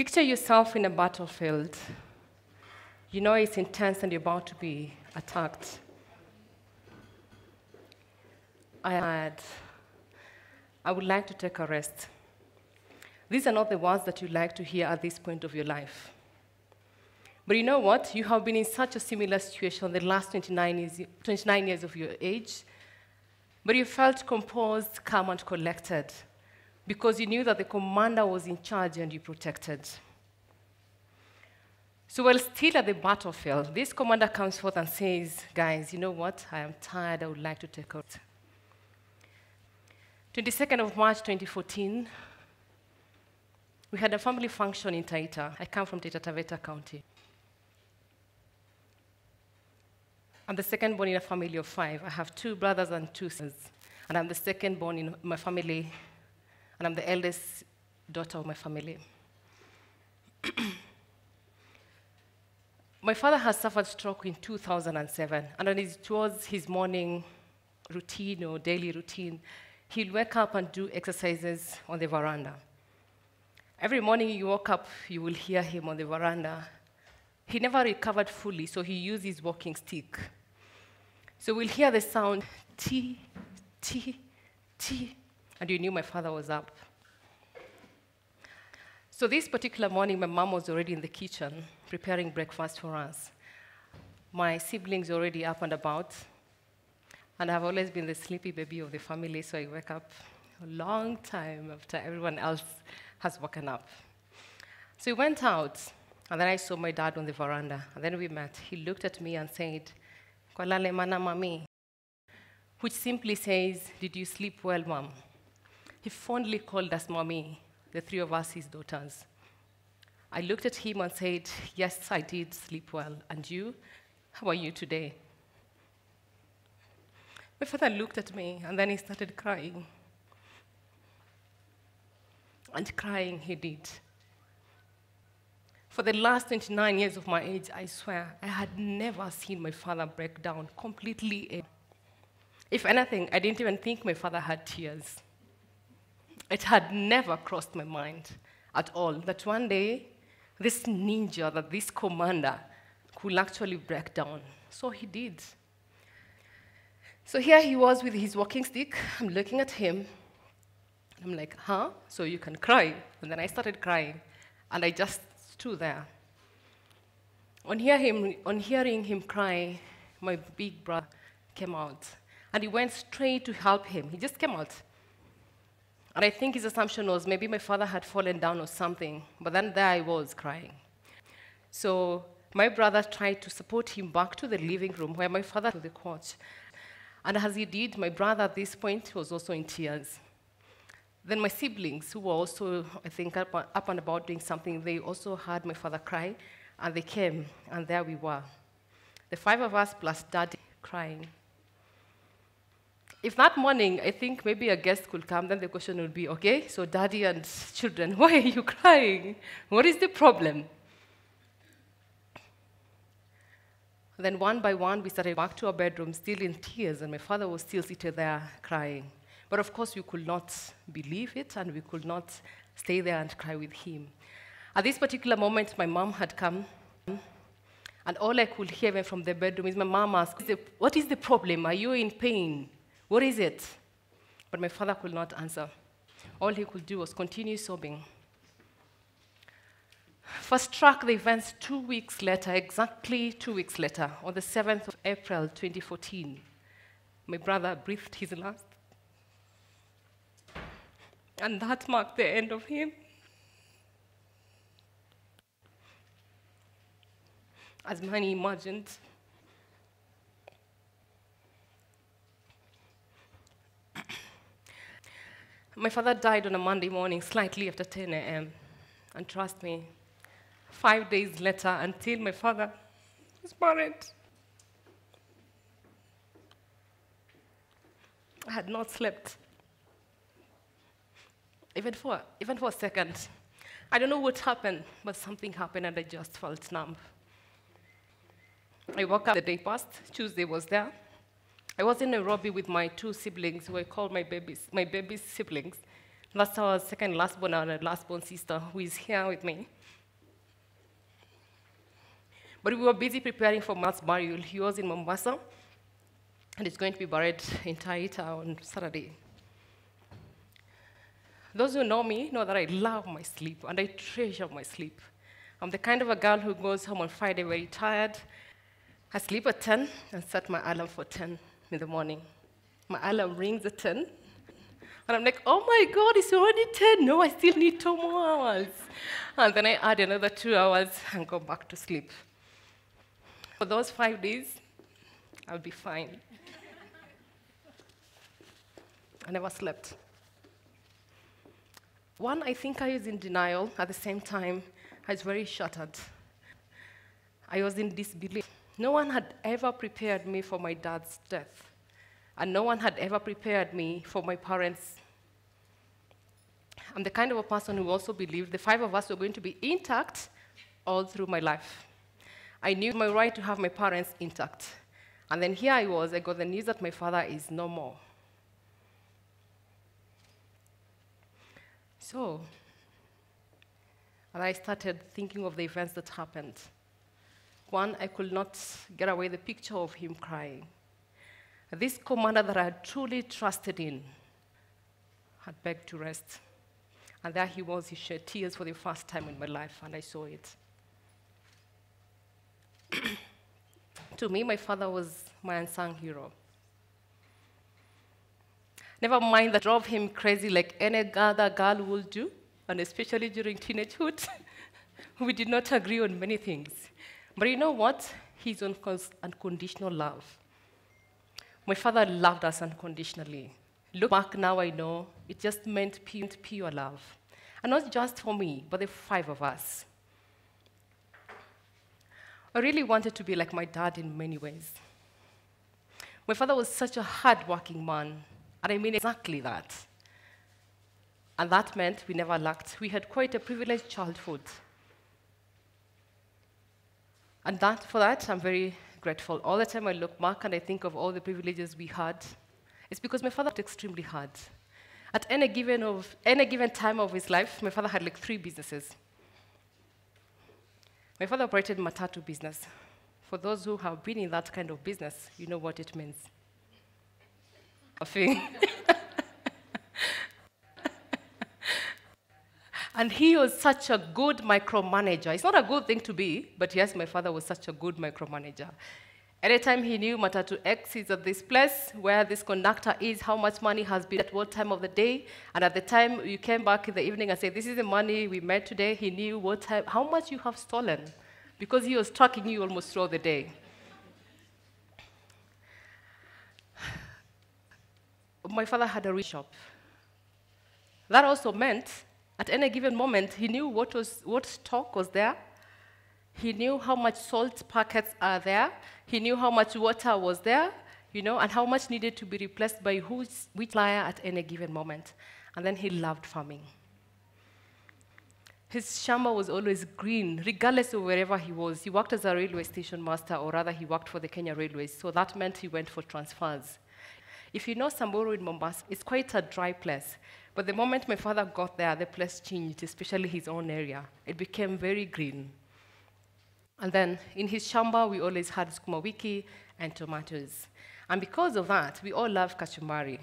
Picture yourself in a battlefield. You know it's intense and you're about to be attacked. I had, I would like to take a rest. These are not the words that you like to hear at this point of your life. But you know what? You have been in such a similar situation the last 29 years, 29 years of your age, but you felt composed, calm, and collected because you knew that the commander was in charge and you protected. So while still at the battlefield, this commander comes forth and says, Guys, you know what? I am tired. I would like to take out. 22nd of March 2014, we had a family function in Taita. I come from Taita Taveta County. I'm the second born in a family of five. I have two brothers and two sisters. And I'm the second born in my family, and I'm the eldest daughter of my family. my father has suffered stroke in 2007, and was his morning routine or daily routine, he'll wake up and do exercises on the veranda. Every morning you woke up, you will hear him on the veranda. He never recovered fully, so he used his walking stick. So we'll hear the sound T, T, T, and you knew my father was up. So this particular morning, my mom was already in the kitchen preparing breakfast for us. My siblings already up and about, and I've always been the sleepy baby of the family, so I wake up a long time after everyone else has woken up. So we went out, and then I saw my dad on the veranda, and then we met. He looked at me and said, Kwalale mana mami, which simply says, Did you sleep well, mom? He fondly called us mommy, the three of us, his daughters. I looked at him and said, Yes, I did sleep well. And you? How are you today? My father looked at me and then he started crying. And crying he did. For the last 29 years of my age, I swear, I had never seen my father break down completely. If anything, I didn't even think my father had tears. It had never crossed my mind at all that one day, this ninja, that this commander could actually break down. So he did. So here he was with his walking stick. I'm looking at him. I'm like, huh? So you can cry. And then I started crying. And I just stood there. On, hear him, on hearing him cry, my big brother came out. And he went straight to help him. He just came out. And I think his assumption was maybe my father had fallen down or something. But then there I was crying. So my brother tried to support him back to the living room where my father was the couch. And as he did, my brother at this point was also in tears. Then my siblings, who were also, I think, up, up and about doing something, they also heard my father cry, and they came, and there we were. The five of us plus daddy crying. If that morning, I think maybe a guest could come, then the question would be, okay, so daddy and children, why are you crying? What is the problem? Then one by one, we started back to our bedroom, still in tears, and my father was still sitting there crying. But of course, we could not believe it, and we could not stay there and cry with him. At this particular moment, my mom had come, and all I could hear from the bedroom is my mom ask, What is the problem? Are you in pain? What is it? But my father could not answer. All he could do was continue sobbing. Fast track the events two weeks later, exactly two weeks later, on the 7th of April 2014. My brother breathed his last. And that marked the end of him. As many imagined. My father died on a Monday morning, slightly after 10 a.m. And trust me, five days later, until my father was buried, I had not slept. Even for, even for a second. I don't know what happened, but something happened and I just felt numb. I woke up the day past, Tuesday was there. I was in Nairobi with my two siblings, who I call my babies, my baby's siblings, That's our second last born and last born sister who is here with me. But we were busy preparing for Matt's burial. He was in Mombasa and he's going to be buried in Taita on Saturday. Those who know me know that I love my sleep and I treasure my sleep. I'm the kind of a girl who goes home on Friday very tired. I sleep at 10 and set my alarm for 10 in the morning. My alarm rings at 10. And I'm like, oh my God, it's already 10. No, I still need two more hours. And then I add another two hours and go back to sleep. For those five days, I'll be fine. I never slept. One, I think I was in denial. At the same time, I was very shattered. I was in disbelief. No one had ever prepared me for my dad's death, and no one had ever prepared me for my parents. I'm the kind of a person who also believed the five of us were going to be intact all through my life. I knew my right to have my parents intact. And then here I was, I got the news that my father is no more. So, and I started thinking of the events that happened. One, I could not get away the picture of him crying. This commander that I had truly trusted in had begged to rest. And there he was, he shed tears for the first time in my life, and I saw it. to me, my father was my unsung hero. Never mind that drove him crazy like any other girl would do, and especially during teenagehood. we did not agree on many things. But you know what? His unconditional love. My father loved us unconditionally. Look back now, I know it just meant pure love. And not just for me, but the five of us. I really wanted to be like my dad in many ways. My father was such a hardworking man, and I mean exactly that. And that meant we never lacked. We had quite a privileged childhood. And that, for that, I'm very grateful. All the time I look back and I think of all the privileges we had, it's because my father worked extremely hard. At any given, of, any given time of his life, my father had like three businesses. My father operated matatu business. For those who have been in that kind of business, you know what it means. and he was such a good micromanager. It's not a good thing to be, but yes, my father was such a good micromanager. Anytime he knew Matatu X is at this place, where this conductor is, how much money has been at what time of the day, and at the time you came back in the evening and said, this is the money we made today, he knew what time, how much you have stolen, because he was tracking you almost throughout the day. My father had a shop. That also meant at any given moment, he knew what, was, what stock was there, he knew how much salt packets are there. He knew how much water was there, you know, and how much needed to be replaced by who's, which liar at any given moment. And then he loved farming. His shamba was always green, regardless of wherever he was. He worked as a railway station master, or rather, he worked for the Kenya Railways, so that meant he went for transfers. If you know Samburu in Mombasa, it's quite a dry place. But the moment my father got there, the place changed, especially his own area. It became very green. And then in his shamba, we always had sukuma wiki and tomatoes. And because of that, we all love kachumbari.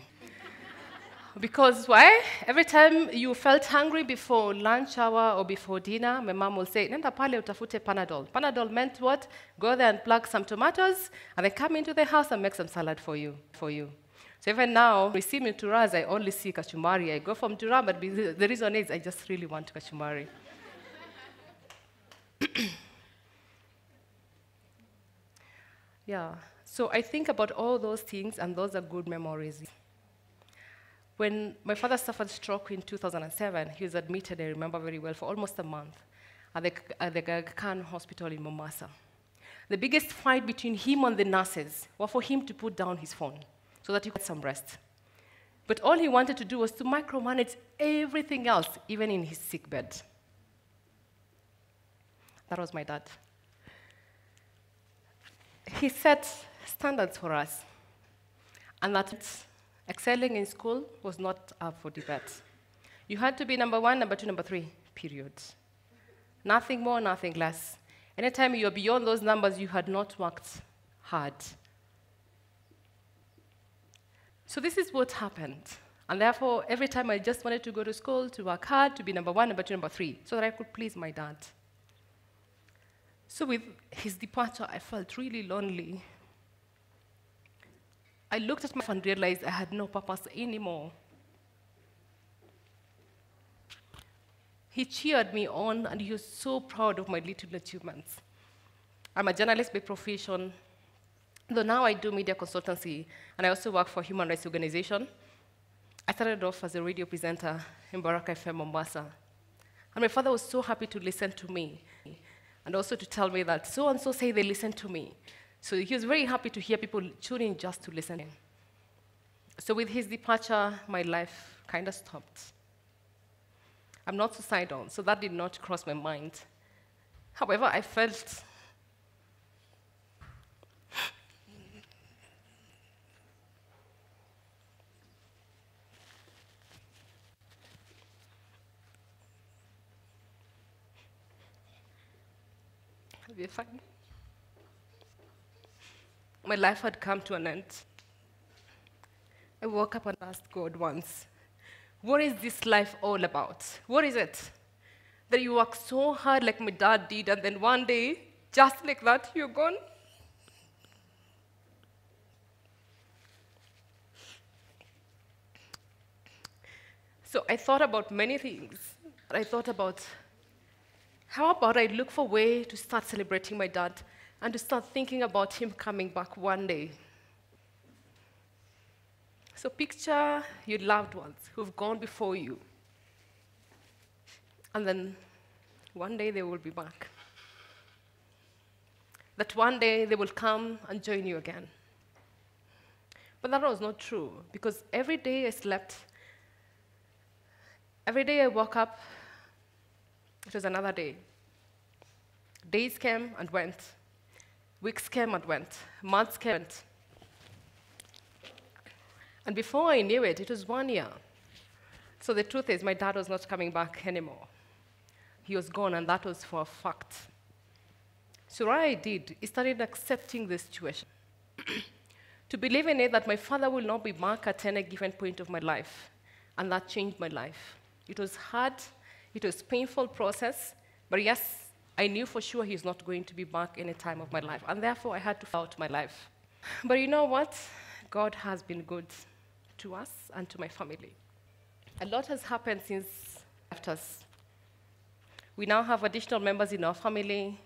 because why? Every time you felt hungry before lunch hour or before dinner, my mom will say, Nenda pale utafute Panadol. Panadol meant what? Go there and pluck some tomatoes, and then come into the house and make some salad for you. For you. So even now, we see me to Raz, I only see kachumbari. I go from Tura, but the reason is I just really want kachumbari. Yeah. So I think about all those things, and those are good memories. When my father suffered stroke in 2007, he was admitted, I remember very well, for almost a month at the, at the Khan Hospital in Mombasa. The biggest fight between him and the nurses was for him to put down his phone so that he could get some rest. But all he wanted to do was to micromanage everything else, even in his sick bed. That was my dad he set standards for us, and that excelling in school was not up for debate. You had to be number one, number two, number three, period. Nothing more, nothing less. Anytime you're beyond those numbers, you had not worked hard. So this is what happened. And therefore, every time I just wanted to go to school, to work hard, to be number one, number two, number three, so that I could please my dad. So with his departure, I felt really lonely. I looked at myself and realized I had no purpose anymore. He cheered me on, and he was so proud of my little achievements. I'm a journalist by profession, though now I do media consultancy, and I also work for human rights organization. I started off as a radio presenter in Baraka FM Mombasa. And my father was so happy to listen to me and also to tell me that so and so say they listen to me. So he was very happy to hear people tuning just to listen. So with his departure, my life kind of stopped. I'm not suicidal, so that did not cross my mind. However, I felt Be fine. My life had come to an end. I woke up and asked God once, what is this life all about? What is it? That you work so hard like my dad did, and then one day, just like that, you're gone? So I thought about many things. I thought about how about I look for a way to start celebrating my dad and to start thinking about him coming back one day? So picture your loved ones who've gone before you. And then one day they will be back. That one day they will come and join you again. But that was not true because every day I slept, every day I woke up, it was another day. Days came and went, weeks came and went, months came and went. And before I knew it, it was one year. So the truth is, my dad was not coming back anymore. He was gone, and that was for a fact. So what I did is started accepting the situation. to believe in it that my father will not be back at any given point of my life. And that changed my life. It was hard, it was a painful process, but yes, I knew for sure he's not going to be back any time of my life. And therefore, I had to fight my life. But you know what? God has been good to us and to my family. A lot has happened since left us. We now have additional members in our family.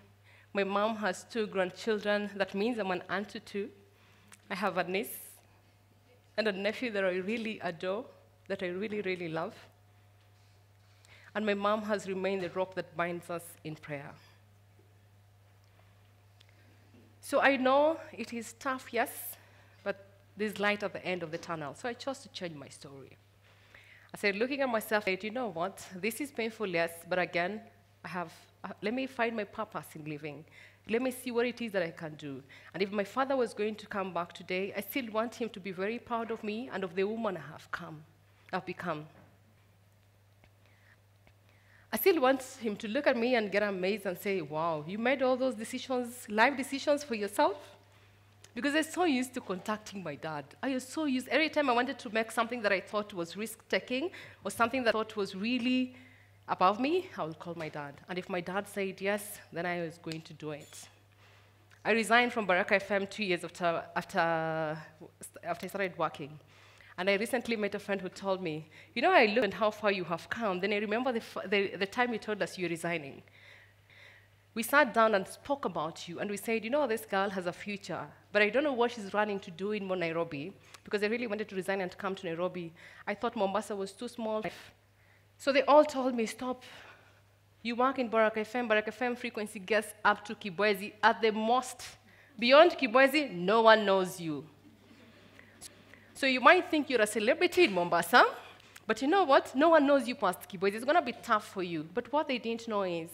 My mom has two grandchildren. That means I'm an aunt to two. I have a niece and a nephew that I really adore, that I really, really love. And my mom has remained the rock that binds us in prayer. So I know it is tough, yes, but there's light at the end of the tunnel. So I chose to change my story. I said, looking at myself, I said, you know what? This is painful, yes, but again, I have, uh, let me find my purpose in living. Let me see what it is that I can do. And if my father was going to come back today, I still want him to be very proud of me and of the woman I have come, I've become. I still want him to look at me and get amazed and say, wow, you made all those decisions, life decisions for yourself? Because I was so used to contacting my dad. I was so used, every time I wanted to make something that I thought was risk taking or something that I thought was really above me, I would call my dad. And if my dad said yes, then I was going to do it. I resigned from Baraka FM two years after, after, after I started working. And I recently met a friend who told me, You know, I look at how far you have come. Then I remember the, the, the time you told us you're resigning. We sat down and spoke about you, and we said, You know, this girl has a future. But I don't know what she's running to do in Nairobi because I really wanted to resign and come to Nairobi. I thought Mombasa was too small. So they all told me, stop. You work in Baraka FM. Baraka FM frequency gets up to Kibwezi at the most. Beyond Kibwezi, no one knows you. So you might think you're a celebrity in Mombasa, but you know what? No one knows you past Kibwezi. It's going to be tough for you. But what they didn't know is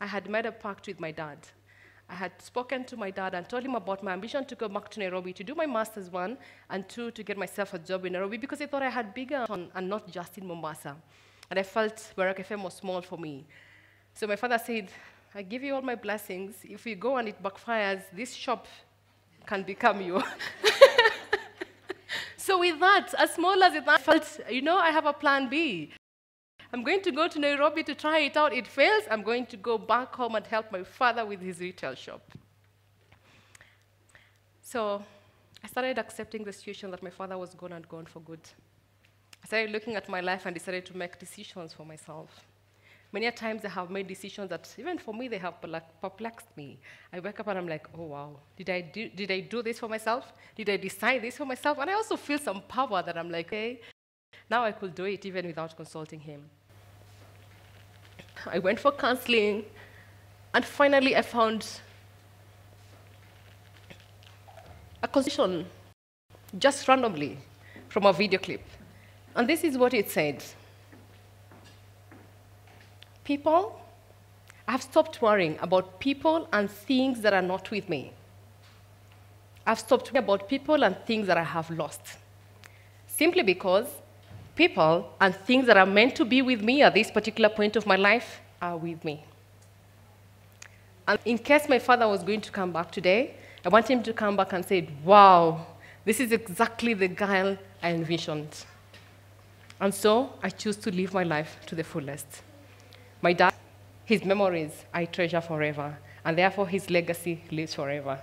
I had made a pact with my dad. I had spoken to my dad and told him about my ambition to go back to Nairobi to do my master's one, and two, to get myself a job in Nairobi because I thought I had bigger and not just in Mombasa. And I felt Baraka FM was small for me. So my father said, I give you all my blessings. If you go and it backfires, this shop can become you. so with that, as small as it I felt, you know, I have a plan B. I'm going to go to Nairobi to try it out. It fails, I'm going to go back home and help my father with his retail shop. So I started accepting the situation that my father was gone and gone for good. I started looking at my life and decided to make decisions for myself. Many times I have made decisions that, even for me, they have perplexed me. I wake up and I'm like, oh, wow, did I do, did I do this for myself? Did I decide this for myself? And I also feel some power that I'm like, hey, now I could do it even without consulting him. I went for counseling, and finally I found a conversation just randomly from a video clip. And this is what it said People, I've stopped worrying about people and things that are not with me. I've stopped worrying about people and things that I have lost. Simply because people and things that are meant to be with me at this particular point of my life are with me. And in case my father was going to come back today, I want him to come back and say, Wow, this is exactly the guy I envisioned. And so I choose to live my life to the fullest. My dad, his memories I treasure forever, and therefore his legacy lives forever.